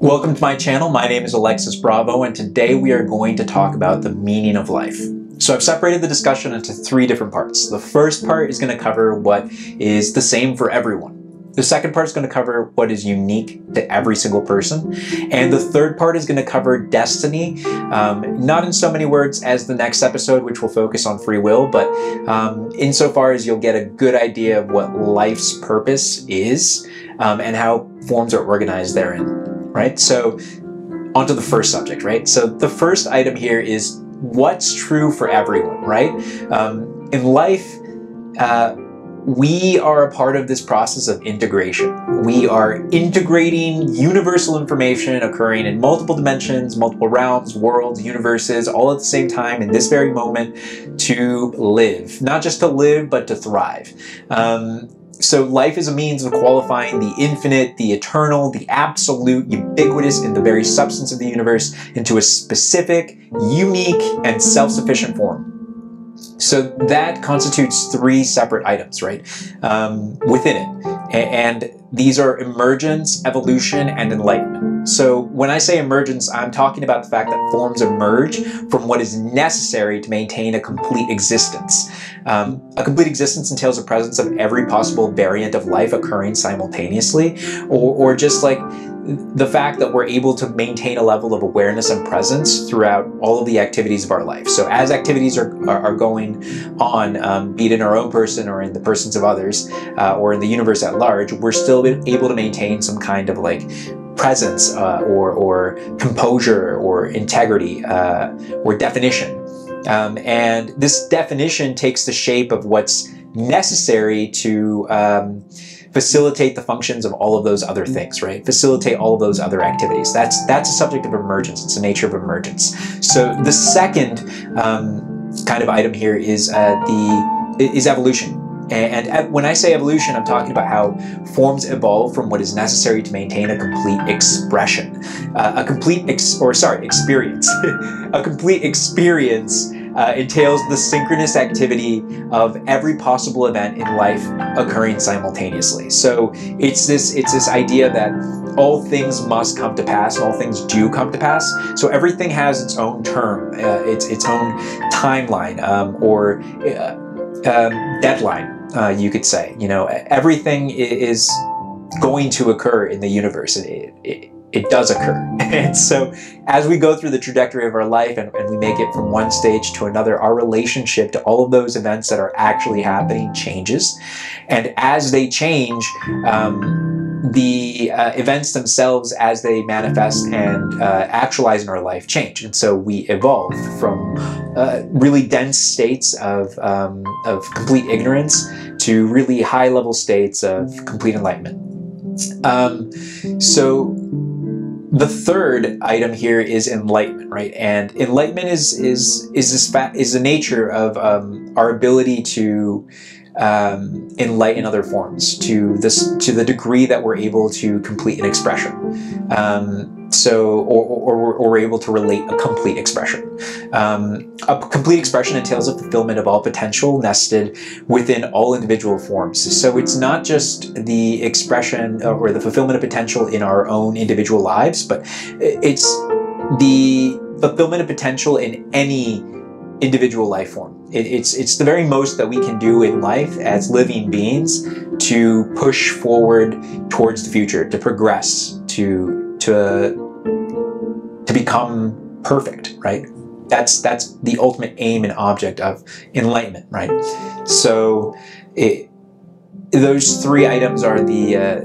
Welcome to my channel. My name is Alexis Bravo, and today we are going to talk about the meaning of life. So I've separated the discussion into three different parts. The first part is going to cover what is the same for everyone. The second part is going to cover what is unique to every single person. And the third part is going to cover destiny, um, not in so many words as the next episode, which will focus on free will, but um, insofar as you'll get a good idea of what life's purpose is um, and how forms are organized therein, right? So, onto the first subject, right? So, the first item here is what's true for everyone, right? Um, in life, uh, we are a part of this process of integration. We are integrating universal information occurring in multiple dimensions, multiple realms, worlds, universes, all at the same time in this very moment to live. Not just to live, but to thrive. Um, so life is a means of qualifying the infinite, the eternal, the absolute, ubiquitous in the very substance of the universe into a specific, unique, and self-sufficient form. So that constitutes three separate items, right, um, within it. And these are emergence, evolution, and enlightenment. So when I say emergence, I'm talking about the fact that forms emerge from what is necessary to maintain a complete existence. Um, a complete existence entails the presence of every possible variant of life occurring simultaneously, or, or just like the fact that we're able to maintain a level of awareness and presence throughout all of the activities of our life. So as activities are, are, are going on, um, be it in our own person or in the persons of others, uh, or in the universe at large, we're still able to maintain some kind of like presence uh, or, or composure or integrity uh, or definition. Um, and this definition takes the shape of what's necessary to um, facilitate the functions of all of those other things, right? Facilitate all of those other activities. That's that's a subject of emergence. It's the nature of emergence. So the second um, kind of item here is uh, the is evolution. And when I say evolution, I'm talking about how forms evolve from what is necessary to maintain a complete expression, uh, a complete ex- or sorry, experience, a complete experience uh, entails the synchronous activity of every possible event in life occurring simultaneously. So it's this it's this idea that all things must come to pass, all things do come to pass. So everything has its own term, uh, its its own timeline um, or uh, um, deadline. Uh, you could say, you know, everything is going to occur in the universe. It, it, it does occur. And so as we go through the trajectory of our life and, and, we make it from one stage to another, our relationship to all of those events that are actually happening changes. And as they change, um, the uh, events themselves as they manifest and uh, actualize in our life change. And so we evolve from uh, really dense states of, um, of complete ignorance to really high level states of complete enlightenment. Um, so the third item here is enlightenment, right? And enlightenment is is is this fa- is the nature of um, our ability to um, enlighten other forms to this to the degree that we're able to complete an expression. Um, so or, or, or, we're able to relate a complete expression. Um, a complete expression entails a fulfillment of all potential nested within all individual forms. So it's not just the expression uh, or the fulfillment of potential in our own individual lives, but it's the fulfillment of potential in any individual life form. It, it's it's the very most that we can do in life as living beings to push forward towards the future, to progress, to to to become perfect, right? That's that's the ultimate aim and object of enlightenment, right? So, it, those three items are the uh,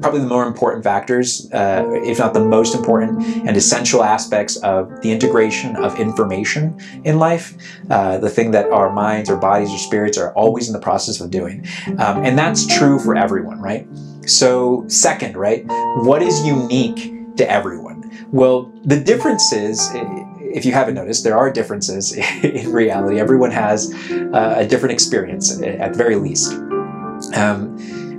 probably the more important factors, uh, if not the most important and essential aspects of the integration of information in life, uh, the thing that our minds or bodies or spirits are always in the process of doing. Um, and that's true for everyone, right? So, second, right, what is unique to everyone. Well, the difference is, if you haven't noticed, there are differences in reality. Everyone has uh, a different experience, at the very least. Um,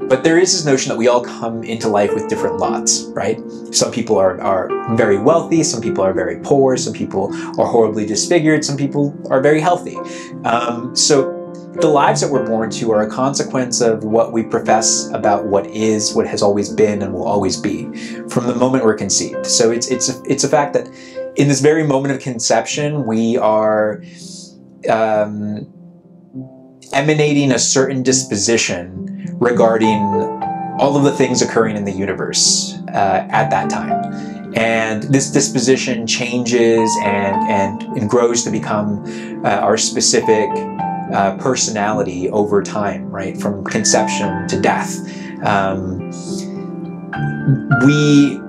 but there is this notion that we all come into life with different lots, right? Some people are, are very wealthy, some people are very poor, some people are horribly disfigured, some people are very healthy. Um, so the lives that we're born to are a consequence of what we profess about what is, what has always been, and will always be from the moment we're conceived. So it's it's a, it's a fact that in this very moment of conception, we are um, emanating a certain disposition regarding all of the things occurring in the universe uh, at that time. And this disposition changes and, and, and grows to become uh, our specific uh, personality over time, right? From conception to death. Um, we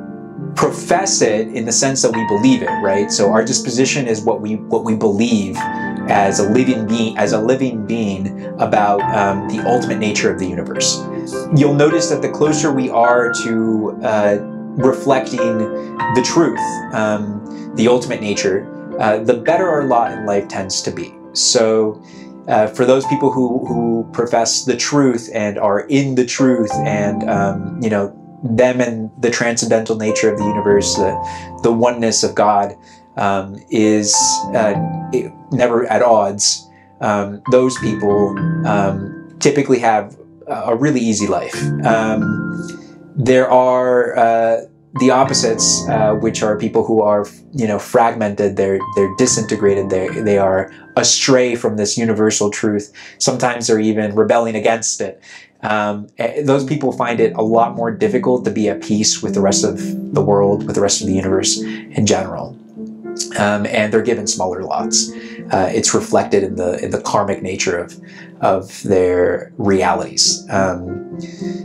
profess it in the sense that we believe it, right? So our disposition is what we what we believe as a living being as a living being about um, the ultimate nature of the universe. You'll notice that the closer we are to uh, reflecting the truth, um, the ultimate nature, uh, the better our lot in life tends to be. So uh, for those people who, who profess the truth and are in the truth and um, you know them and the transcendental nature of the universe the, the oneness of god um, is uh, never at odds um, those people um, typically have a really easy life. Um, there are uh, the opposites, uh, which are people who are, you know, fragmented, they're they're disintegrated, they they are astray from this universal truth. Sometimes they're even rebelling against it. Um, eh, those people find it a lot more difficult to be at peace with the rest of the world, with the rest of the universe in general. Um, and they're given smaller lots. Uh, it's reflected in the in the karmic nature of of their realities. Um,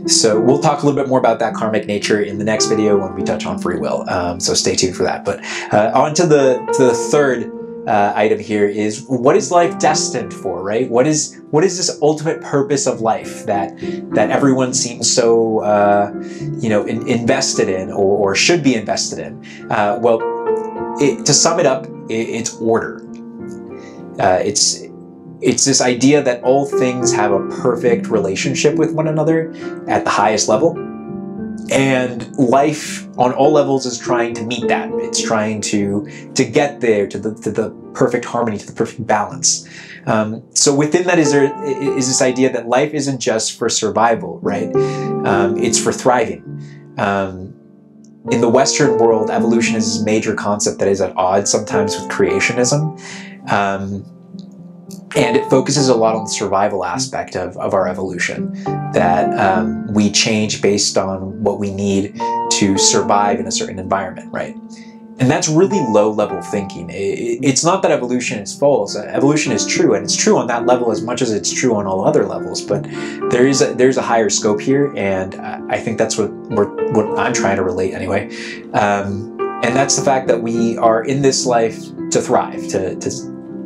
so we'll talk a little bit more about that karmic nature in the next video when we touch on free will. Um, so stay tuned for that. But uh, on to the to the third uh, item here is what is life destined for, right? What is what is this ultimate purpose of life that that everyone seems so uh, you know in, invested in or, or, should be invested in? Uh, well, it, to sum it up, it, it's order. Uh, it's it's this idea that all things have a perfect relationship with one another at the highest level. And life on all levels is trying to meet that. It's trying to to get there to the to the perfect harmony, to the perfect balance. Um, so within that is there is this idea that life isn't just for survival, right? Um, it's for thriving. Um, in the Western world, evolution is this major concept that is at odds sometimes with creationism. Um, and it focuses a lot on the survival aspect of, of our evolution that um, we change based on what we need to survive in a certain environment right and that's really low level thinking. It's not that evolution is false. Evolution is true and it's true on that level as much as it's true on all other levels but there is a, there's a higher scope here and i think that's what we're, what i'm trying to relate anyway. Um, and that's the fact that we are in this life to thrive to, to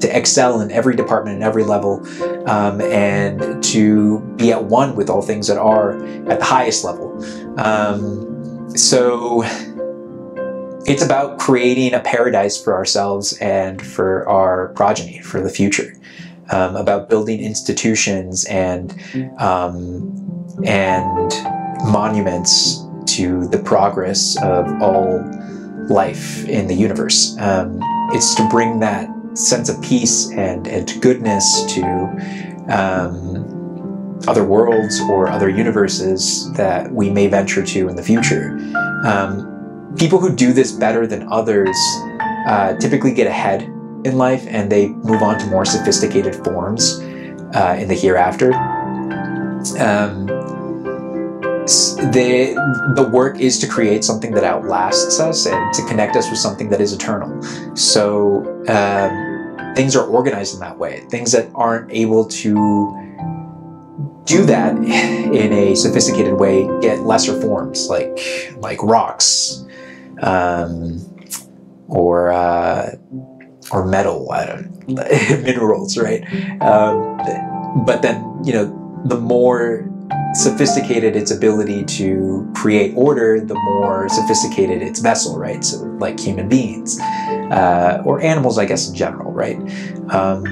to excel in every department and every level um, and to be at one with all things that are at the highest level. Um, so it's about creating a paradise for ourselves and for our progeny, for the future. Um, about building institutions and um, and monuments to the progress of all life in the universe. Um, it's to bring that sense of peace and, and goodness to um, other worlds or other universes that we may venture to in the future. Um, people who do this better than others uh, typically get ahead in life and they move on to more sophisticated forms uh, in the hereafter. Um, the the work is to create something that outlasts us and to connect us with something that is eternal. So um, things are organized in that way. Things that aren't able to do that in a sophisticated way get lesser forms, like like rocks, um, or uh, or metal, minerals, right? Um, but then you know the more sophisticated its ability to create order, the more sophisticated its vessel, right? So, like human beings uh, or animals, I guess, in general, right? Um,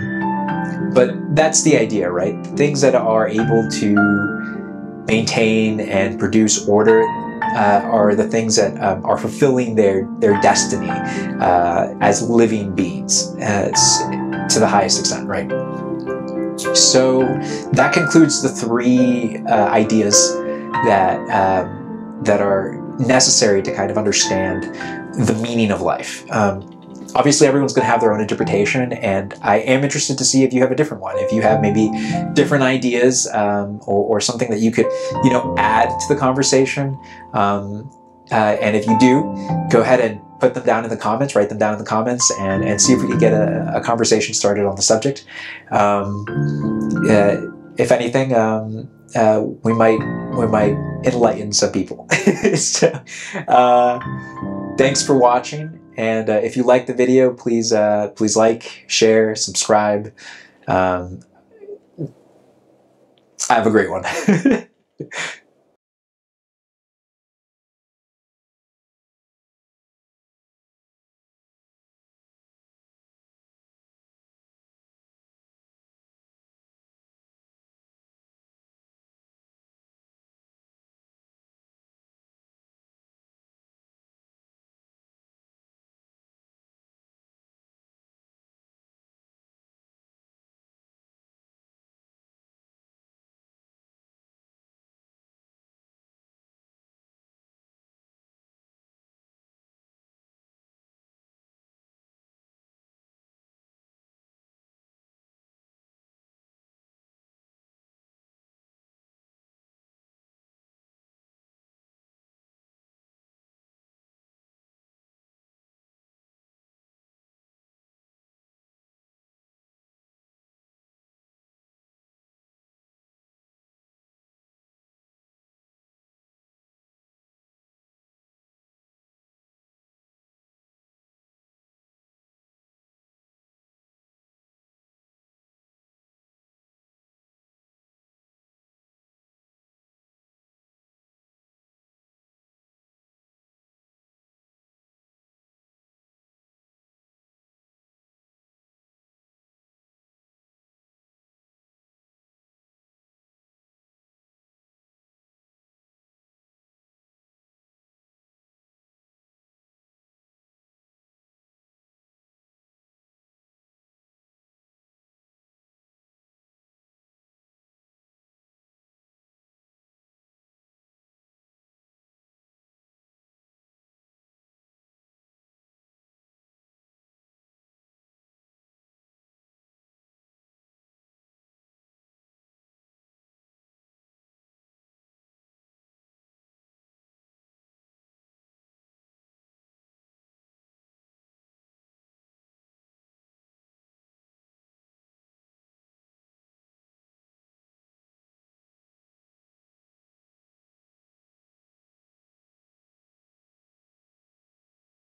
but that's the idea, right? Things that are able to maintain and produce order uh, are the things that um, are fulfilling their their destiny uh, as living beings, to the highest extent, right? so that concludes the three uh, ideas that um, that are necessary to kind of understand the meaning of life. Um, obviously, everyone's going to have their own interpretation, and I am interested to see if you have a different one. If you have maybe different ideas um, or, or, something that you could, you know, add to the conversation. Um, uh, and if you do, go ahead and put them down in the comments, write them down in the comments, and, and see if we can get a, a conversation started on the subject. Um, uh, if anything, um, uh, we might we might enlighten some people. so, uh, thanks for watching, and uh, if you like the video, please uh, please like, share, subscribe. Um, have a great one.